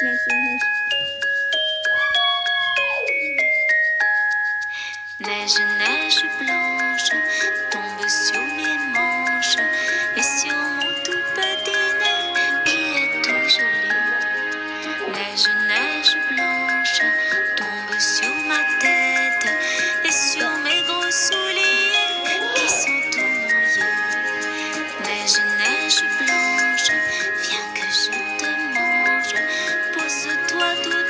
Neige, neige blanche, tombe sur mes manches et sur mon tout petit nez qui est tout joli. Neige, neige. toi tout